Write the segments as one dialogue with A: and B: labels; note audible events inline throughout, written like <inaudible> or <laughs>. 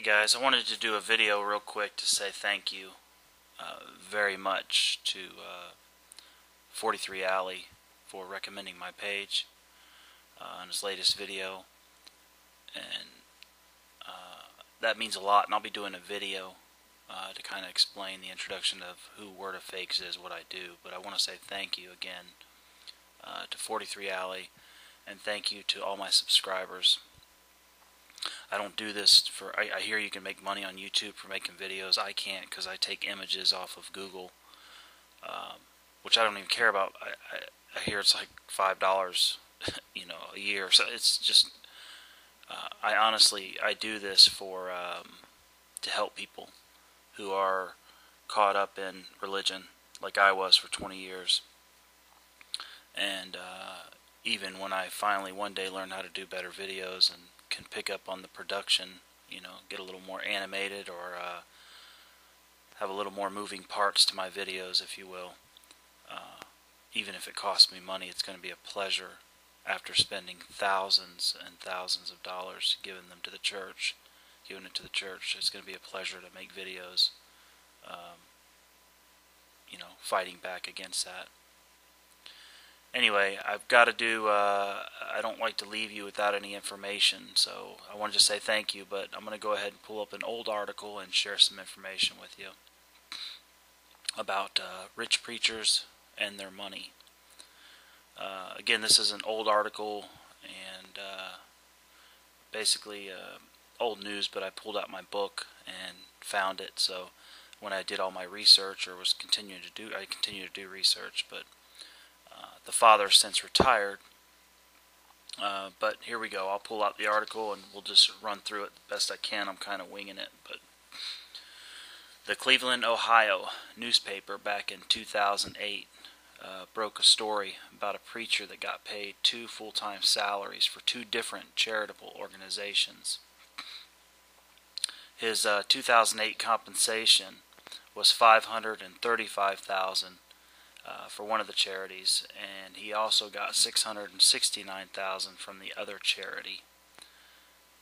A: Hey guys, I wanted to do a video real quick to say thank you uh, very much to uh, 43 Alley for recommending my page uh, on his latest video. And uh, that means a lot and I'll be doing a video uh, to kind of explain the introduction of who Word of Fakes is, what I do. But I want to say thank you again uh, to 43 Alley and thank you to all my subscribers I don't do this for. I, I hear you can make money on YouTube for making videos. I can't because I take images off of Google, um, which I don't even care about. I, I, I hear it's like five dollars, <laughs> you know, a year. So it's just. Uh, I honestly I do this for um, to help people who are caught up in religion, like I was for 20 years. And uh, even when I finally one day learned how to do better videos and can pick up on the production, you know, get a little more animated or uh, have a little more moving parts to my videos, if you will. Uh, even if it costs me money, it's going to be a pleasure after spending thousands and thousands of dollars giving them to the church, giving it to the church. It's going to be a pleasure to make videos, um, you know, fighting back against that anyway, I've got to do. Uh, I don't like to leave you without any information, so I wanted to say thank you. But I'm going to go ahead and pull up an old article and share some information with you about uh, rich preachers and their money. Uh, again, this is an old article and uh, basically uh, old news, but I pulled out my book and found it. So when I did all my research or was continuing to do, I continue to do research, but the father since retired. Uh, but here we go. I'll pull out the article and we'll just run through it the best I can. I'm kind of winging it, but the Cleveland, Ohio newspaper back in 2008 uh, broke a story about a preacher that got paid two full-time salaries for two different charitable organizations. His uh, 2008 compensation was 535,000 uh, for one of the charities, and he also got 669,000 from the other charity.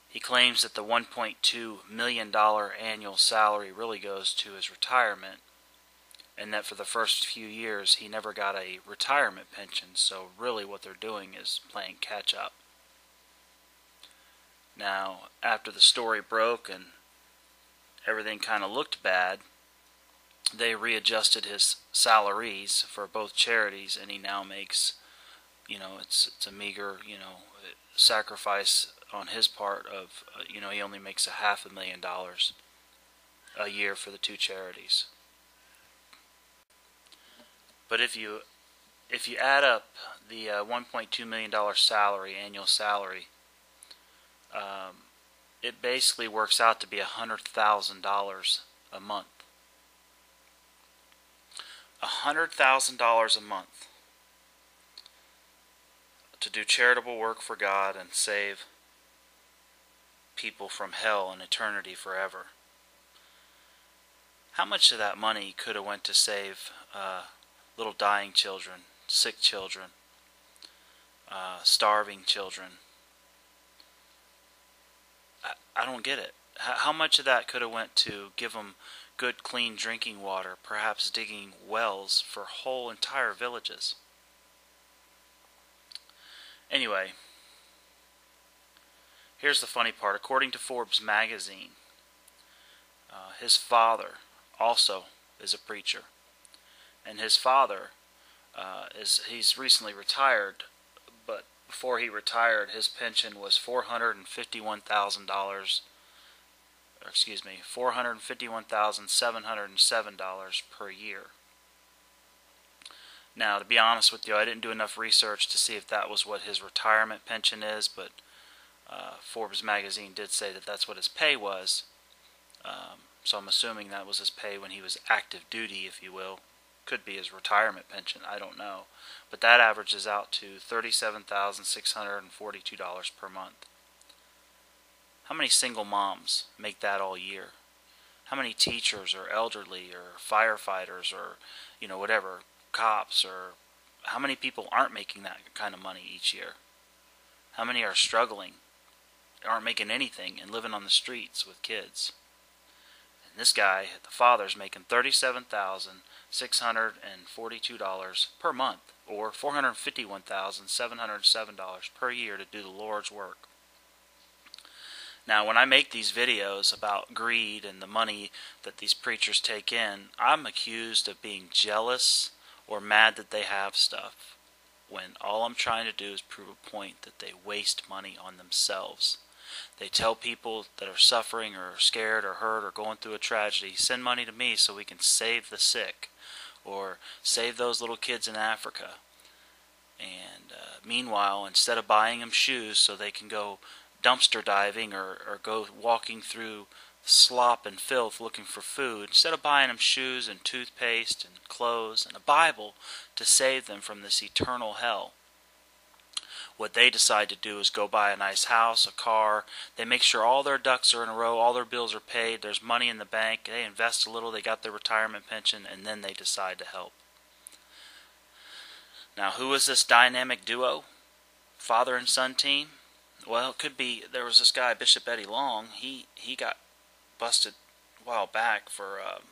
A: He claims that the 1.2 million dollar annual salary really goes to his retirement, and that for the first few years he never got a retirement pension. So really, what they're doing is playing catch up. Now, after the story broke and everything kind of looked bad, they readjusted his salaries for both charities, and he now makes, you know, it's it's a meager, you know, sacrifice on his part of, uh, you know, he only makes a half a million dollars a year for the two charities. But if you if you add up the uh, 1.2 million dollar salary, annual salary, um, it basically works out to be a hundred thousand dollars a month. $100,000 a month to do charitable work for God and save people from hell and eternity forever. How much of that money could have went to save uh, little dying children, sick children, uh, starving children? I, I don't get it. How, how much of that could have went to give them good clean drinking water, perhaps digging wells for whole entire villages. Anyway, here's the funny part. According to Forbes magazine, uh, his father also is a preacher. And his father uh, is he's recently retired, but before he retired, his pension was four hundred and fifty-one thousand dollars excuse me, $451,707 per year. Now, to be honest with you, I didn't do enough research to see if that was what his retirement pension is, but uh, Forbes magazine did say that that's what his pay was. Um, so I'm assuming that was his pay when he was active duty, if you will. Could be his retirement pension, I don't know. But that averages out to $37,642 per month. How many single moms make that all year? How many teachers or elderly or firefighters or, you know, whatever, cops or how many people aren't making that kind of money each year? How many are struggling aren't making anything and living on the streets with kids. And this guy, the father's making thirty-seven thousand six hundred and forty-two dollars per month, or four hundred fifty-one thousand seven hundred seven dollars per year to do the Lord's work. Now, when I make these videos about greed and the money that these preachers take in, I'm accused of being jealous or mad that they have stuff when all I'm trying to do is prove a point that they waste money on themselves. They tell people that are suffering or scared or hurt or going through a tragedy, send money to me so we can save the sick or save those little kids in Africa. And uh, meanwhile, instead of buying them shoes so they can go dumpster diving or, or go walking through slop and filth looking for food, instead of buying them shoes and toothpaste and clothes and a Bible to save them from this eternal hell, what they decide to do is go buy a nice house, a car. They make sure all their ducks are in a row, all their bills are paid, there's money in the bank, they invest a little, they got their retirement pension, and then they decide to help. Now, who is this dynamic duo? Father and son team? Well, it could be there was this guy Bishop Eddie Long. He he got busted a while back for um,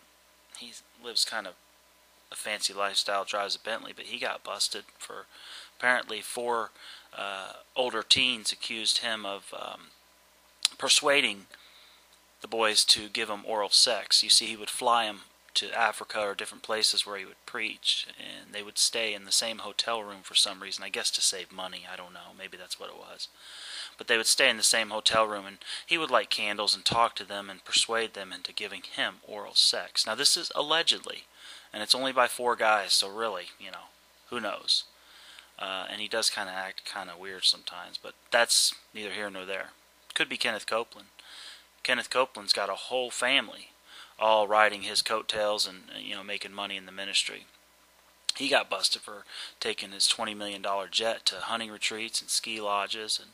A: he lives kind of a fancy lifestyle, drives a Bentley, but he got busted for apparently four uh, older teens accused him of um, persuading the boys to give him oral sex. You see, he would fly them to Africa or different places where he would preach, and they would stay in the same hotel room for some reason. I guess to save money. I don't know. Maybe that's what it was but they would stay in the same hotel room and he would light candles and talk to them and persuade them into giving him oral sex. Now, this is allegedly, and it's only by four guys, so really, you know, who knows? Uh, and he does kind of act kind of weird sometimes, but that's neither here nor there. Could be Kenneth Copeland. Kenneth Copeland's got a whole family all riding his coattails and you know making money in the ministry. He got busted for taking his twenty million dollar jet to hunting retreats and ski lodges and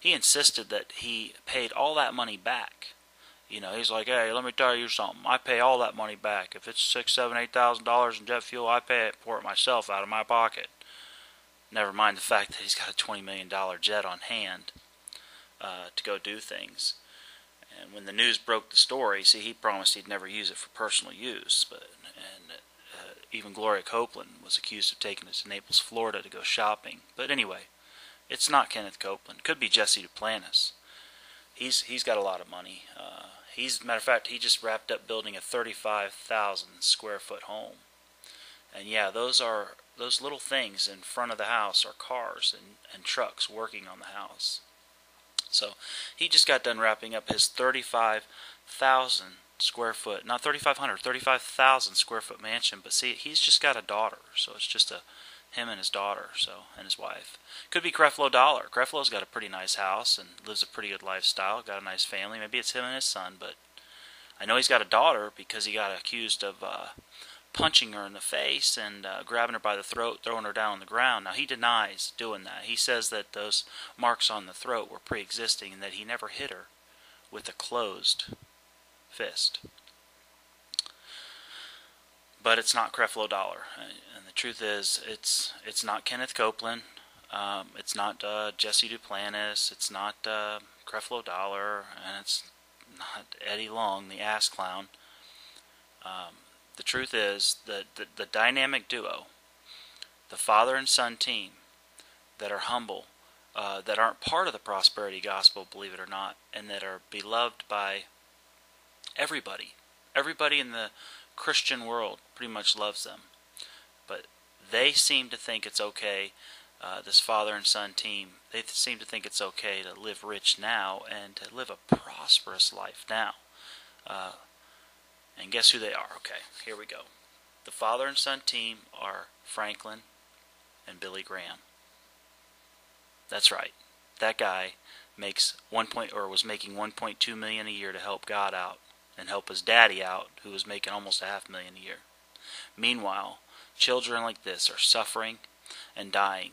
A: he insisted that he paid all that money back. You know, he's like, hey, let me tell you something. I pay all that money back. If it's six, seven, eight thousand dollars in jet fuel, I pay it for it myself out of my pocket. Never mind the fact that he's got a twenty million dollar jet on hand uh, to go do things. And when the news broke the story, see, he promised he'd never use it for personal use. But and uh, even Gloria Copeland was accused of taking it to Naples, Florida, to go shopping. But anyway, it's not Kenneth Copeland. Could be Jesse Duplantis. He's he's got a lot of money. Uh, he's matter of fact, he just wrapped up building a 35,000 square foot home. And yeah, those are those little things in front of the house are cars and, and trucks working on the house. So he just got done wrapping up his 35,000 square foot, not 3,500, 35,000 square foot mansion. But see, he's just got a daughter, so it's just a him and his daughter, so and his wife. Could be Creflo Dollar. Creflo's got a pretty nice house and lives a pretty good lifestyle. Got a nice family. Maybe it's him and his son, but I know he's got a daughter because he got accused of uh, punching her in the face and uh, grabbing her by the throat, throwing her down on the ground. Now he denies doing that. He says that those marks on the throat were pre-existing and that he never hit her with a closed fist but it's not Creflo Dollar. And the truth is, it's it's not Kenneth Copeland. Um, it's not uh, Jesse Duplantis. It's not uh, Creflo Dollar, and it's not Eddie Long, the ass clown. Um, the truth is that the, the dynamic duo, the father and son team, that are humble, uh, that aren't part of the prosperity gospel, believe it or not, and that are beloved by everybody, everybody in the Christian world pretty much loves them. But they seem to think it's okay, uh, this father and son team, they seem to think it's okay to live rich now and to live a prosperous life now. Uh, and guess who they are? Okay, here we go. The father and son team are Franklin and Billy Graham. That's right. That guy makes one point or was making 1.2 million a year to help God out and help his daddy out, who was making almost a half million a year. Meanwhile, children like this are suffering and dying.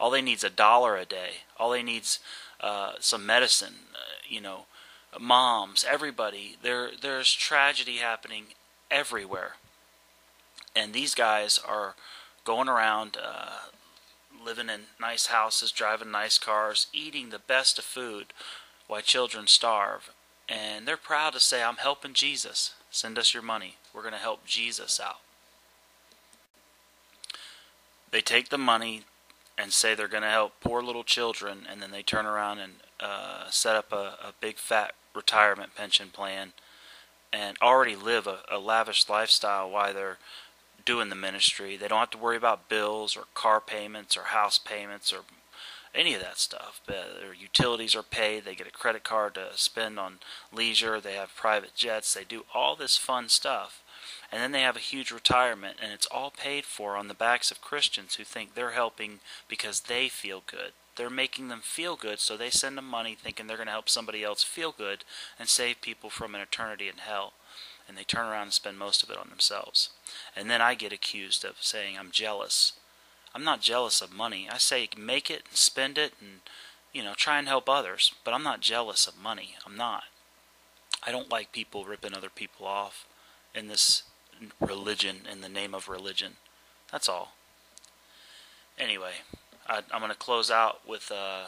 A: All they need is a dollar a day. All they need's uh, some medicine. Uh, you know, moms, everybody. There, there's tragedy happening everywhere, and these guys are going around, uh, living in nice houses, driving nice cars, eating the best of food, why children starve. And they're proud to say, I'm helping Jesus. Send us your money. We're going to help Jesus out. They take the money and say they're going to help poor little children, and then they turn around and uh, set up a, a big fat retirement pension plan and already live a, a lavish lifestyle while they're doing the ministry. They don't have to worry about bills or car payments or house payments or any of that stuff. Uh, their utilities are paid. They get a credit card to spend on leisure. They have private jets. They do all this fun stuff. And then they have a huge retirement, and it's all paid for on the backs of Christians who think they're helping because they feel good. They're making them feel good, so they send them money thinking they're going to help somebody else feel good and save people from an eternity in hell. And they turn around and spend most of it on themselves. And then I get accused of saying I'm jealous I'm not jealous of money. I say make it and spend it and you know try and help others, but I'm not jealous of money. I'm not. I don't like people ripping other people off in this religion in the name of religion. That's all. Anyway, I, am going to close out with uh,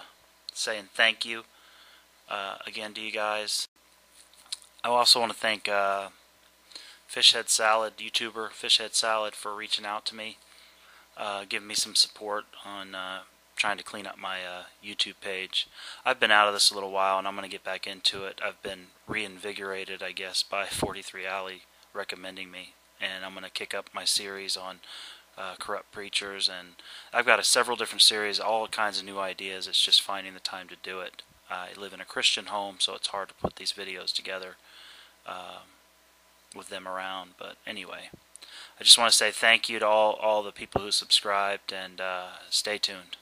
A: saying thank you uh, again to you guys. I also want to thank uh, Fishhead Salad, YouTuber Fishhead Salad, for reaching out to me uh, giving me some support on uh, trying to clean up my uh, YouTube page. I've been out of this a little while, and I'm going to get back into it. I've been reinvigorated, I guess, by <laughs> 43 Alley recommending me, and I'm going to kick up my series on uh, corrupt preachers, and I've got a, several different series, all kinds of new ideas. It's just finding the time to do it. I live in a Christian home, so it's hard to put these videos together um, with them around. But anyway. I just want to say thank you to all, all the people who subscribed and uh, stay tuned.